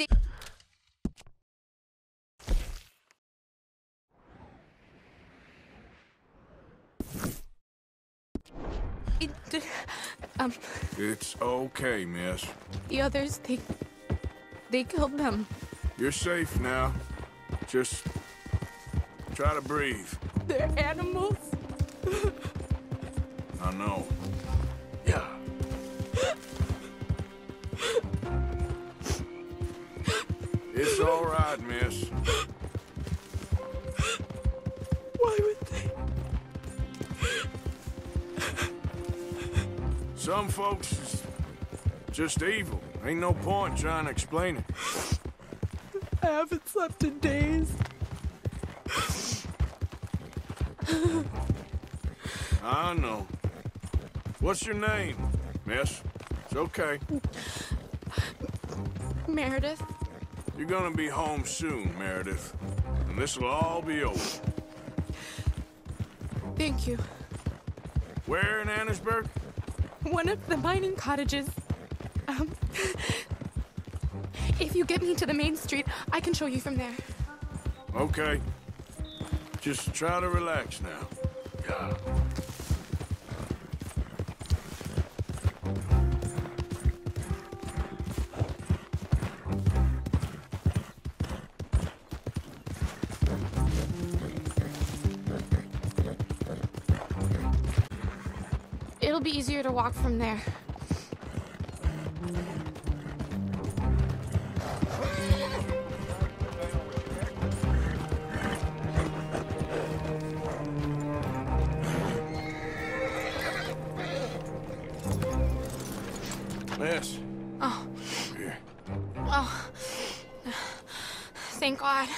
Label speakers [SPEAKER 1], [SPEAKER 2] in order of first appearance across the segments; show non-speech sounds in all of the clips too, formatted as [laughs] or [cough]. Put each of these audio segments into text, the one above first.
[SPEAKER 1] They... It, um,
[SPEAKER 2] It's okay, miss.
[SPEAKER 1] the others, they... They killed them.
[SPEAKER 2] You're safe now. Just try to breathe.
[SPEAKER 1] They're animals.
[SPEAKER 2] I know. [laughs] Yeah. It's all right, miss.
[SPEAKER 1] Why would they?
[SPEAKER 2] Some folks is just evil. Ain't no point trying to explain it.
[SPEAKER 1] I haven't slept in days.
[SPEAKER 2] I know. What's your name, miss? It's okay.
[SPEAKER 1] Meredith,
[SPEAKER 2] You're gonna be home soon, Meredith. And this'll all be over.
[SPEAKER 1] thank you.
[SPEAKER 2] Where in Annesburg?
[SPEAKER 1] One of the mining cottages. Um, if you get me to the main street, I can show you from there.
[SPEAKER 2] Okay. Just try to relax now. Yeah.
[SPEAKER 1] It'll be easier to walk from there.
[SPEAKER 2] Miss.
[SPEAKER 1] Oh,
[SPEAKER 2] Here.
[SPEAKER 1] oh. Thank God.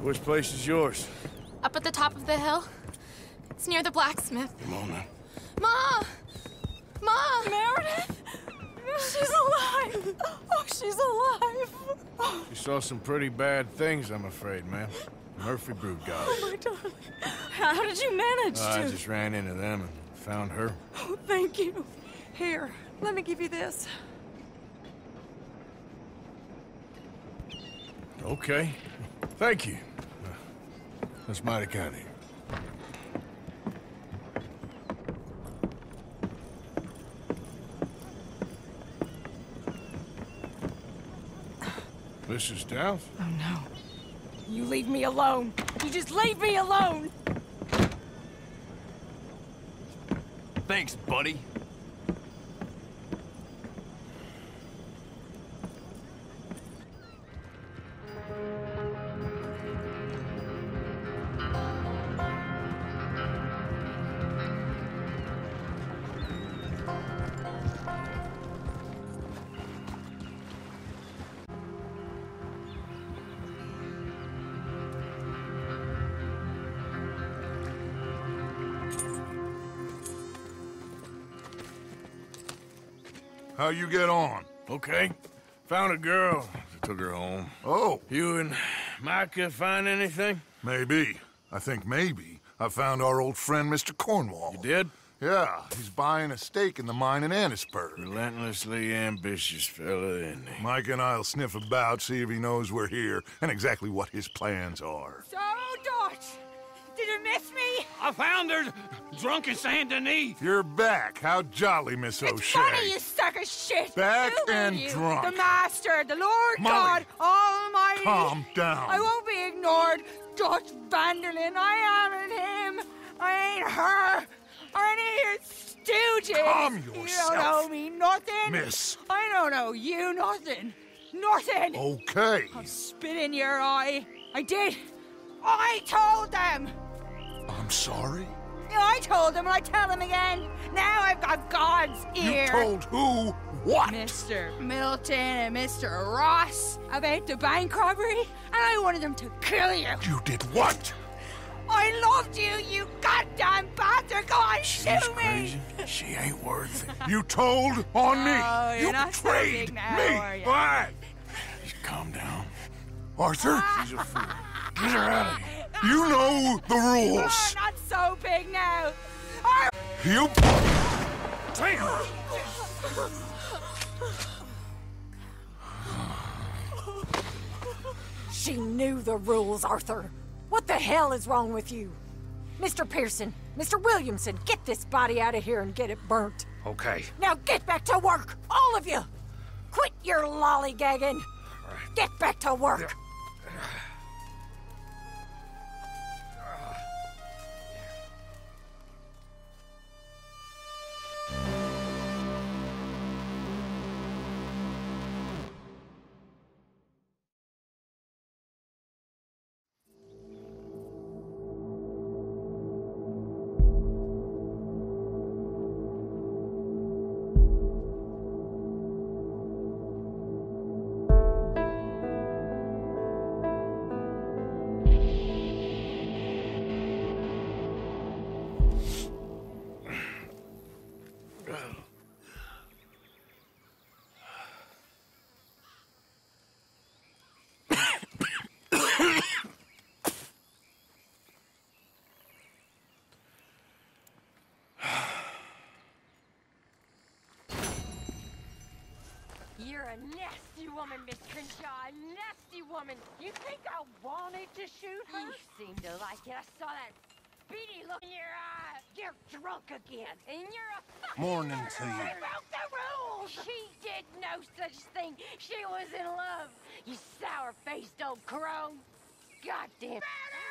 [SPEAKER 2] Which place is yours?
[SPEAKER 1] Up at the top of the hill. It's near the blacksmith.
[SPEAKER 2] Now.
[SPEAKER 1] Ma! Ma! Meredith! She's alive! Oh, she's alive!
[SPEAKER 2] You saw some pretty bad things, I'm afraid, ma'am. Murfree Brood got us.
[SPEAKER 3] Oh, my darling. How did you manage
[SPEAKER 2] I
[SPEAKER 3] to?
[SPEAKER 2] just ran into them and found her.
[SPEAKER 3] Oh, thank you. Here, let me give you this.
[SPEAKER 2] Okay. Thank you. That's mighty kind of you. Mrs. Downes?
[SPEAKER 3] Oh no. You leave me alone. You just leave me alone.
[SPEAKER 4] Thanks, buddy.
[SPEAKER 5] How you get on?
[SPEAKER 2] Okay. Found a girl. Took her home.
[SPEAKER 5] Oh,
[SPEAKER 2] You and Micah find anything?
[SPEAKER 5] maybe. I think maybe. I found our old friend, Mr. Cornwall.
[SPEAKER 2] You did?
[SPEAKER 5] Yeah, he's buying a stake in the mine in Annesburg.
[SPEAKER 2] Relentlessly ambitious fella, isn't he?
[SPEAKER 5] Mike and I'll sniff about, see if he knows we're here, and exactly what his plans are.
[SPEAKER 3] So, Dutch, did you miss me?
[SPEAKER 4] I found her drunk in Saint Denis.
[SPEAKER 5] You're back. How jolly, Miss
[SPEAKER 3] It's
[SPEAKER 5] O'Shea.
[SPEAKER 3] funny, you suck of shit.
[SPEAKER 5] Back
[SPEAKER 3] Who
[SPEAKER 5] and
[SPEAKER 3] you?
[SPEAKER 5] drunk.
[SPEAKER 3] The Master, the Lord
[SPEAKER 5] Molly.
[SPEAKER 3] God Almighty.
[SPEAKER 5] Calm down.
[SPEAKER 3] I won't be ignored. Dutch van der Linde, I am him. I ain't her. Or any of your stooges.
[SPEAKER 5] Calm yourself.
[SPEAKER 3] You
[SPEAKER 5] yourself.
[SPEAKER 3] don't owe me nothing.
[SPEAKER 5] Miss.
[SPEAKER 3] I don't owe you nothing. Nothing.
[SPEAKER 5] Okay.
[SPEAKER 3] I'll spit in your eye. I did. I told them.
[SPEAKER 5] I'm sorry.
[SPEAKER 3] I told him, and I tell him again. Now I've got God's ear.
[SPEAKER 5] You told who what?
[SPEAKER 3] Mr. Milton and Mr. Ross about the bank robbery, and I wanted them to kill you.
[SPEAKER 5] You did what?
[SPEAKER 3] I loved you, you goddamn bastard. Go on,
[SPEAKER 2] She's
[SPEAKER 3] shoot me.
[SPEAKER 2] crazy. She ain't worth it.
[SPEAKER 5] You told on me.
[SPEAKER 3] Oh, you're
[SPEAKER 5] you
[SPEAKER 3] not so
[SPEAKER 5] betrayed
[SPEAKER 3] big now,
[SPEAKER 5] me. Why?
[SPEAKER 2] Just calm down.
[SPEAKER 5] Arthur, ah.
[SPEAKER 2] She's a fool. Get her out of here.
[SPEAKER 5] You know the rules.
[SPEAKER 3] Oh, not so big now. I...
[SPEAKER 5] You.
[SPEAKER 2] Damn.
[SPEAKER 3] She knew the rules, Arthur. What the hell is wrong with you? Mr. Pearson, Mr. Williamson, get this body out of here and get it burnt.
[SPEAKER 4] Okay.
[SPEAKER 3] Now get back to work, all of you! Quit your lollygagging! Right. Get back to work! Yeah.
[SPEAKER 6] You're a nasty woman, Miss Grimshaw. A nasty woman. You think I wanted to shoot her? You seem to like it. I saw that beady look in your eye. You're drunk again. And you're a fucking
[SPEAKER 4] Morning to you.
[SPEAKER 6] She broke the rules. She did no such thing. She was in love. You sour-faced old crone. Goddamn. Murder!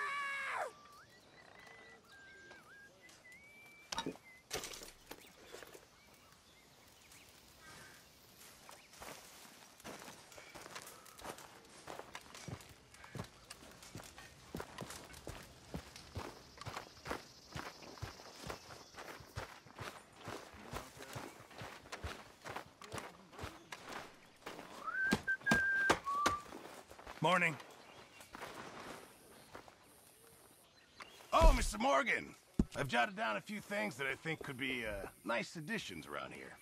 [SPEAKER 4] Morning. Oh, Mr. Morgan. I've jotted down a few things that I think could be uh, nice additions around here.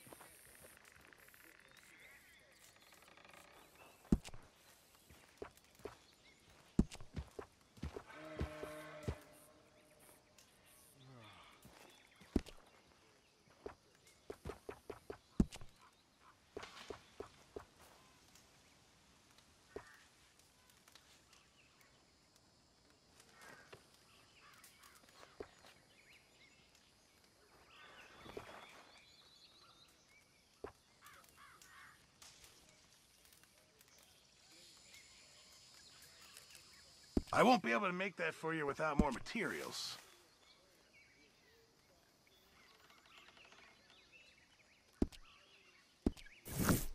[SPEAKER 4] I won't be able to make that for you without more materials.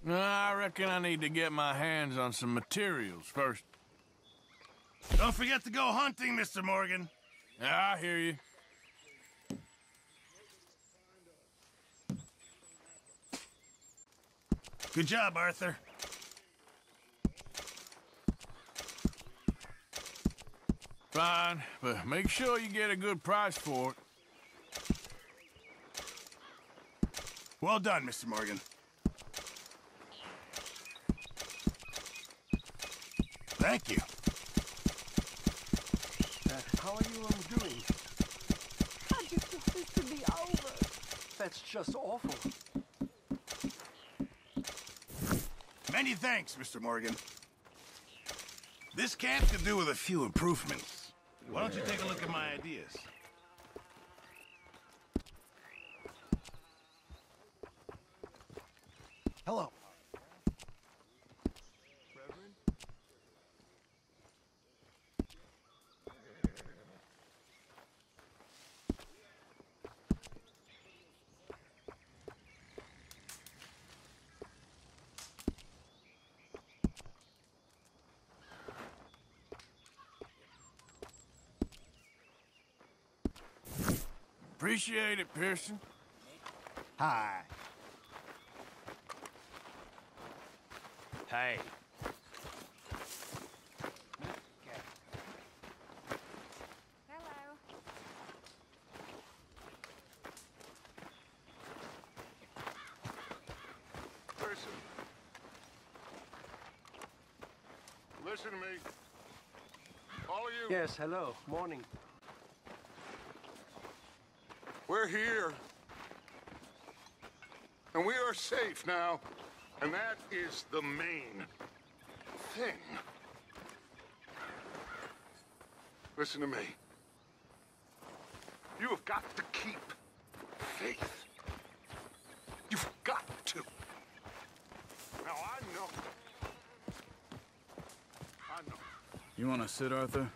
[SPEAKER 2] I reckon I need to get my hands on some materials first.
[SPEAKER 4] Don't forget to go hunting, Mr. Morgan.
[SPEAKER 2] I hear you.
[SPEAKER 4] Good job, Arthur.
[SPEAKER 2] Fine, but make sure you get a good price for it.
[SPEAKER 4] Well done, Mr. Morgan. Thank you.
[SPEAKER 7] How are you um, doing?
[SPEAKER 3] I just want this to be over.
[SPEAKER 7] That's just awful.
[SPEAKER 4] Many thanks, Mr. Morgan. This camp could do with a few improvements. Why don't you take a look at my ideas?
[SPEAKER 7] Hello.
[SPEAKER 2] Appreciate it, Pearson.
[SPEAKER 7] Hi.
[SPEAKER 4] Hey.
[SPEAKER 6] Hello.
[SPEAKER 5] Listen. Listen to me. All of you.
[SPEAKER 7] Yes, hello. Morning.
[SPEAKER 5] We're here. And we are safe now. And that is the main thing. Listen to me. You have got to keep faith. You've got to. Now, I know. I know.
[SPEAKER 8] You want to sit, Arthur?